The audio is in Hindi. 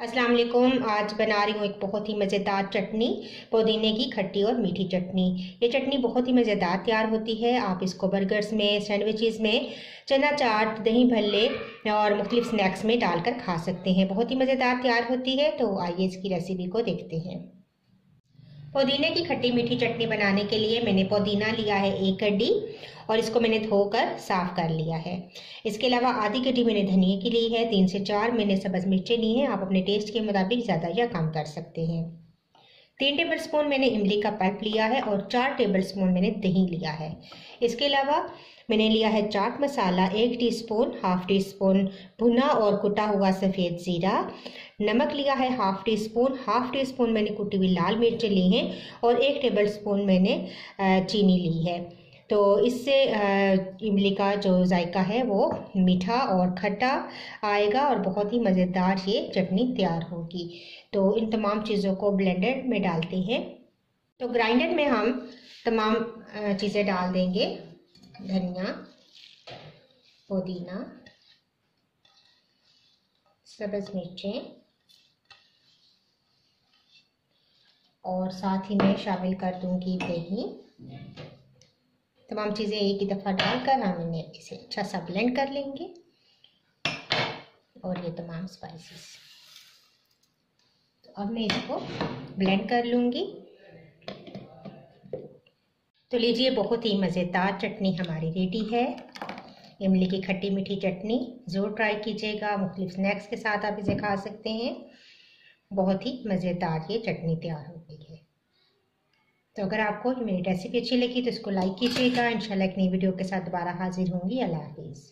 अस्सलाम वालेकुम। आज बना रही हूँ एक बहुत ही मज़ेदार चटनी, पुदीने की खट्टी और मीठी चटनी। ये चटनी बहुत ही मज़ेदार तैयार होती है। आप इसको बर्गर्स में, सैंडविचेस में, चना चाट, दही भल्ले और मुख्तलिफ़ स्नैक्स में डालकर खा सकते हैं। बहुत ही मज़ेदार तैयार होती है। तो आइए इसकी रेसिपी को देखते हैं। पुदीने की खट्टी मीठी चटनी बनाने के लिए मैंने पुदीना लिया है एक कड्डी और इसको मैंने धोकर साफ़ कर लिया है। इसके अलावा आधी कड्डी मैंने धनिया की ली है, तीन से चार मैंने सब्ज़ मिर्चें ली हैं, आप अपने टेस्ट के मुताबिक ज़्यादा या कम कर सकते हैं। तीन टेबल स्पून मैंने इमली का पल्प लिया है और चार टेबल स्पून मैंने दही लिया है। इसके अलावा मैंने लिया है चाट मसाला, एक टीस्पून हाफ़ टी स्पून भुना और कुटा हुआ सफ़ेद ज़ीरा। नमक लिया है half teaspoon half teaspoon मैंने कुटी हुई लाल मिर्च ली हैं और एक टेबल स्पून मैंने चीनी ली है। तो इससे इमली का जो जायका है वो मीठा और खट्टा आएगा और बहुत ही मज़ेदार ये चटनी तैयार होगी। तो इन तमाम चीज़ों को ब्लेंडर में डालते हैं। तो ग्राइंडर में हम तमाम चीज़ें डाल देंगे। धनिया, पुदीना, सब्ज़ मिर्चें और साथ ही मैं शामिल कर दूँगी दही। तमाम चीज़ें एक ही दफ़ा डालकर हम इन्हें इसे अच्छा सा ब्लेंड कर लेंगे। और ये तमाम स्पाइसेस तो अब मैं इसको ब्लेंड कर लूँगी। तो लीजिए, बहुत ही मज़ेदार चटनी हमारी रेडी है। इमली की खट्टी मीठी चटनी ज़रूर ट्राई कीजिएगा। मुख्तलिफ़ स्नैक्स के साथ आप इसे खा सकते हैं। बहुत ही मज़ेदार ये चटनी तैयार हो गई है। तो अगर आपको मेरी रेसिपी अच्छी लगी तो इसको लाइक कीजिएगा। इंशाल्लाह एक नई वीडियो के साथ दोबारा हाजिर होंगी। अल्लाह हाफिज़।